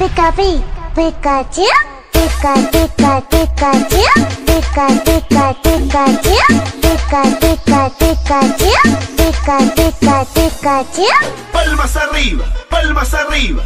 pica pi, Pikachu, pica pica Pikachu, pica pica Pikachu, pica pica Pikachu, pica pica Pikachu. Palmas arriba, palmas arriba.